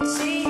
See.